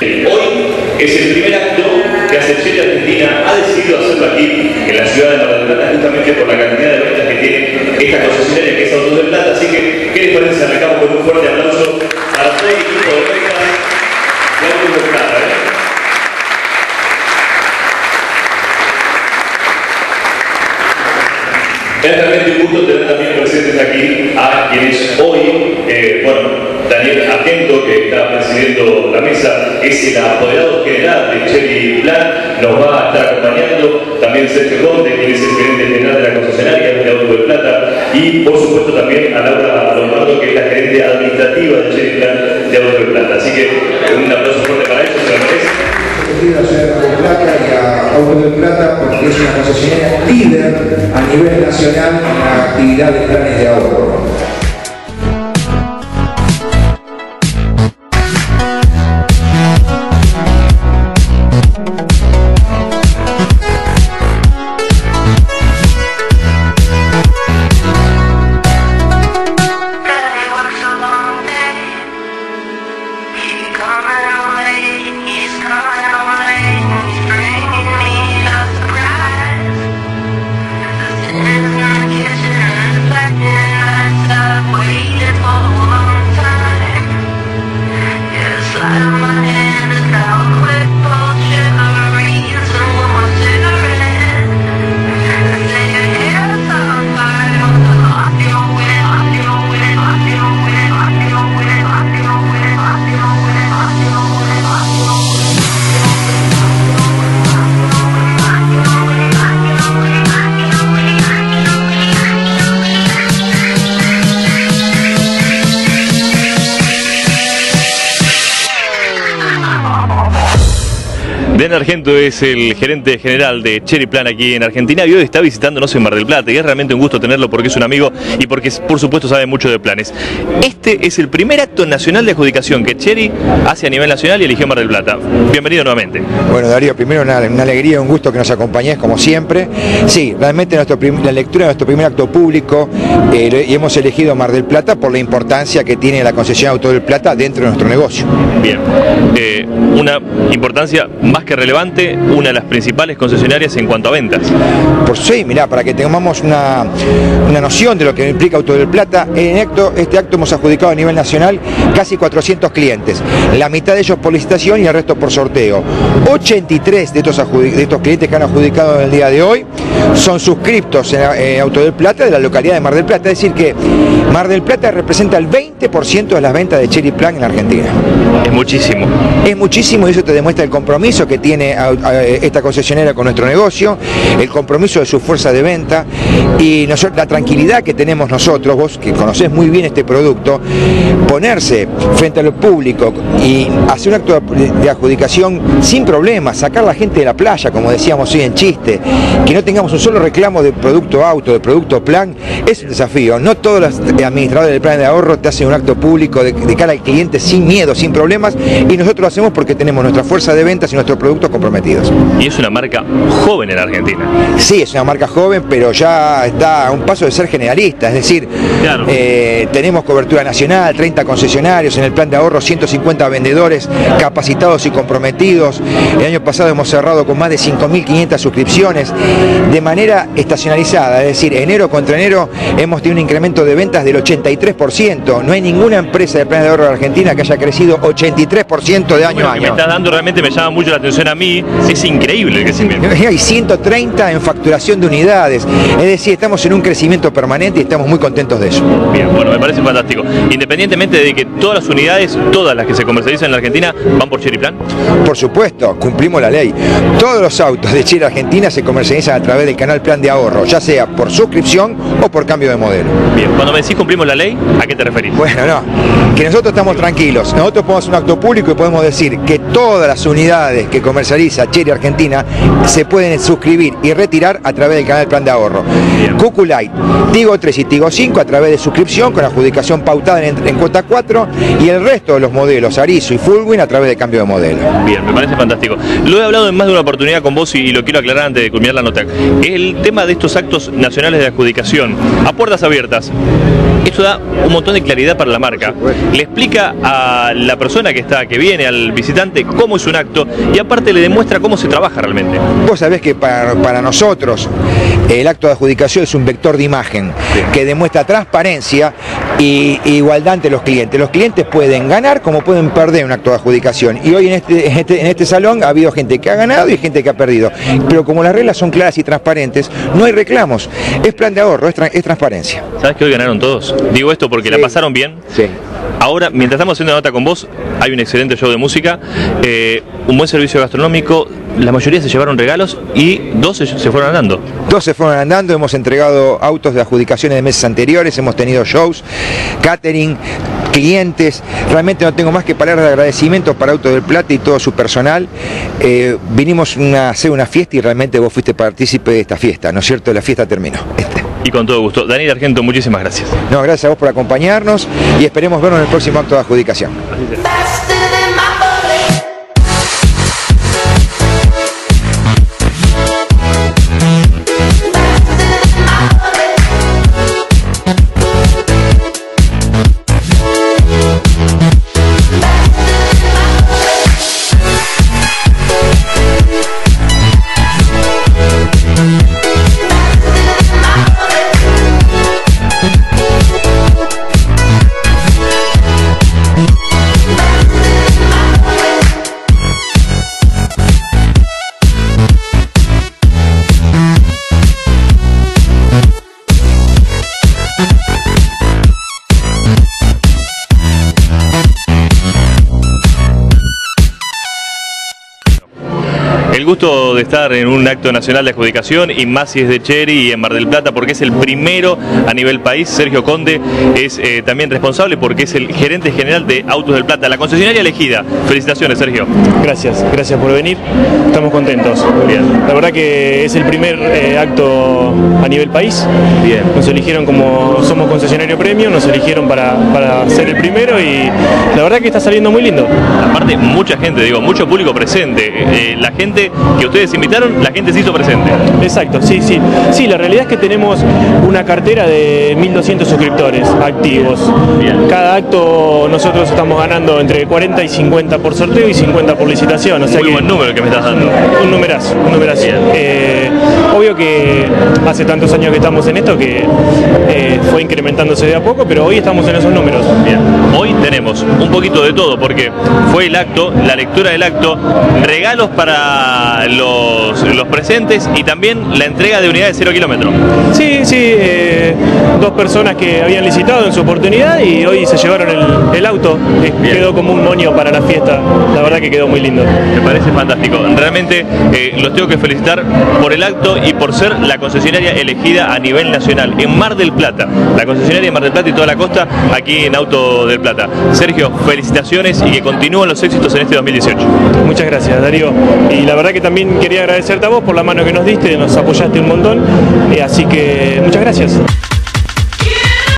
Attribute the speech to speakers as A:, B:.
A: Hoy es el primer acto que Chile Argentina, ha decidido hacerlo aquí, en la ciudad de Mar del Plata, justamente por la cantidad de ventas que tiene esta concesionaria que es Autos del Plata. Así que, ¿qué les parece? Arrancamos con un fuerte aplauso para todo el equipo de ventas de Autos del Plata. ¿eh? Es realmente un gusto tener también presentes aquí a quienes hoy, eh, bueno, Daniel Argento, que está presidiendo la mesa, es el apoderado general de Cherry Plan, nos va a estar acompañando, también Sergio Conde, quien es el gerente general de la concesionaria de Auto de Plata, y por supuesto también a Laura Lombardo, que es la gerente administrativa de Cherry Plan de Auto de Plata. Así que un aplauso fuerte para ellos,
B: a Auto de Plata porque es una concesionaria líder a nivel nacional en la actividad de planes de ahorro.
A: Argento es el gerente general de Cherry Plan aquí en Argentina y hoy está visitándonos en Mar del Plata y es realmente un gusto tenerlo porque es un amigo y porque por supuesto sabe mucho de planes. Este es el primer acto nacional de adjudicación que Cherry hace a nivel nacional y eligió Mar del Plata. Bienvenido nuevamente.
B: Bueno Darío, primero una, una alegría, un gusto que nos acompañes como siempre. Sí, realmente nuestro la lectura de nuestro primer acto público eh, y hemos elegido Mar del Plata por la importancia que tiene la concesión Auto del Plata dentro de nuestro negocio.
A: Bien, eh, una importancia más que relevante, una de las principales concesionarias en cuanto a ventas.
B: Por sí, mirá, para que tengamos una, una noción de lo que implica Auto del Plata, en acto, este acto hemos adjudicado a nivel nacional casi 400 clientes, la mitad de ellos por licitación y el resto por sorteo. 83 de estos, de estos clientes que han adjudicado en el día de hoy son suscriptos en, Auto del Plata de la localidad de Mar del Plata, es decir que Mar del Plata representa el 20% de las ventas de Cherry Plan en la Argentina.
A: Es muchísimo.
B: Es muchísimo y eso te demuestra el compromiso que tiene esta concesionera con nuestro negocio, el compromiso de su fuerza de venta y la tranquilidad que tenemos nosotros, vos que conocés muy bien este producto, ponerse frente al público y hacer un acto de adjudicación sin problemas, sacar a la gente de la playa, como decíamos hoy en chiste, que no tengamos un solo reclamo de producto auto, de producto plan, es un desafío. No todos los administradores del plan de ahorro te hacen un acto público de, cara al cliente sin miedo, sin problemas, y nosotros lo hacemos porque tenemos nuestra fuerza de ventas y nuestros productos comprometidos.
A: Y es una marca joven en Argentina.
B: Sí, es una marca joven, pero ya está a un paso de ser generalista, es decir, eh, tenemos cobertura nacional, 30 concesionarios, en el plan de ahorro 150 vendedores capacitados y comprometidos. El año pasado hemos cerrado con más de 5.500 suscripciones de manera estacionalizada, es decir, enero contra enero hemos tenido un incremento de ventas del 83%. No hay ninguna empresa de plan de ahorro de Argentina que haya crecido 83% de año a año.
A: me está dando realmente me llama mucho la atención a mí, es increíble el crecimiento.
B: Hay 130 en facturación de unidades, es decir, estamos en un crecimiento permanente y estamos muy contentos de eso.
A: Bien, bueno, me parece fantástico. Independientemente de que todas las unidades, todas las que se comercializan en la Argentina, van por Cherry Plan.
B: Por supuesto, cumplimos la ley. Todos los autos de Cherry Argentina se comercializan a través del canal Plan de Ahorro, ya sea por suscripción o por cambio de modelo.
A: Bien, cuando me decís cumplimos la ley, ¿a qué te referís?
B: Bueno, no, que nosotros estamos tranquilos. Nosotros podemos un acto público y podemos decir que todas las unidades que comercializa Cherry Argentina se pueden suscribir y retirar a través del canal Plan de Ahorro. Cucu Light, Tigo 3 y Tigo 5 a través de suscripción con adjudicación pautada en, en cuota 4 y el resto de los modelos Arizo y Fullwin a través de cambio de modelo.
A: Bien, me parece fantástico. Lo he hablado en más de una oportunidad con vos y, y lo quiero aclarar antes de culminar la nota. El tema de estos actos nacionales de adjudicación a puertas abiertas. Esto da un montón de claridad para la marca. Le explica a la persona que está, que viene, al visitante, cómo es un acto y aparte le demuestra cómo se trabaja realmente.
B: Vos sabés que para nosotros el acto de adjudicación es un vector de imagen
A: Sí.
B: que demuestra transparencia y igualdad ante los clientes. Los clientes pueden ganar como pueden perder un acto de adjudicación. Y hoy en este, en este, en este salón ha habido gente que ha ganado y gente que ha perdido. Pero como las reglas son claras y transparentes, no hay reclamos. Es plan de ahorro, es, tra- es transparencia.
A: ¿Sabes que hoy ganaron todos? Digo esto porque la pasaron bien.
B: Sí.
A: Ahora, mientras estamos haciendo la nota con vos, hay un excelente show de música, eh, un buen servicio gastronómico, la mayoría se llevaron regalos y dos se, se fueron andando.
B: Dos se fueron andando, hemos entregado autos de adjudicaciones de meses anteriores, hemos tenido shows, catering, clientes. Realmente no tengo más que palabras de agradecimiento para Auto del Plata y todo su personal. Eh, vinimos a hacer una fiesta y realmente vos fuiste partícipe de esta fiesta, ¿no es cierto? La fiesta terminó. Este.
A: Y con todo gusto. Daniel Argento, muchísimas gracias.
B: No, gracias a vos por acompañarnos y esperemos vernos en el próximo acto de adjudicación.
A: Gusto de estar en un acto nacional de adjudicación y más si es de Cherry y en Mar del Plata porque es el primero a nivel país. Sergio Conde es eh, también responsable porque es el gerente general de Autos del Plata, la concesionaria elegida. Felicitaciones, Sergio.
C: Gracias, gracias por venir. Estamos contentos.
A: Bien.
C: La verdad que es el primer eh, acto a nivel país.
A: Bien.
C: Nos eligieron como somos concesionario premio, nos eligieron para, para ser el primero y la verdad que está saliendo muy lindo.
A: Aparte, mucha gente, digo, mucho público presente. Eh, la gente que ustedes invitaron, la gente se hizo presente.
C: Exacto, sí, sí. Sí, la realidad es que tenemos una cartera de 1.200 suscriptores activos.
A: Bien.
C: Cada acto nosotros estamos ganando entre 40 y 50 por sorteo y 50 por licitación. O sea
A: Muy
C: que
A: buen número que me estás dando.
C: Un numerazo, un numerazo. Eh, obvio que hace tantos años que estamos en esto que eh, fue incrementándose de a poco, pero hoy estamos en esos números.
A: Bien. Hoy tenemos un poquito de todo porque fue el acto, la lectura del acto, regalos para los, los presentes y también la entrega de unidades de cero kilómetro.
C: Sí, sí, eh, dos personas que habían licitado en su oportunidad y hoy se llevaron el, el auto. Eh, quedó como un moño para la fiesta. La verdad que quedó muy lindo.
A: Me parece fantástico. Realmente eh, los tengo que felicitar por el acto y por ser la concesionaria elegida a nivel nacional en Mar del Plata. La concesionaria de Mar del Plata y toda la costa aquí en Auto del Plata. Sergio, felicitaciones y que continúen los éxitos en este 2018.
C: Muchas gracias, Darío. Y la verdad que también quería agradecerte a vos por la mano que nos diste, nos apoyaste un montón. Eh, así que muchas gracias.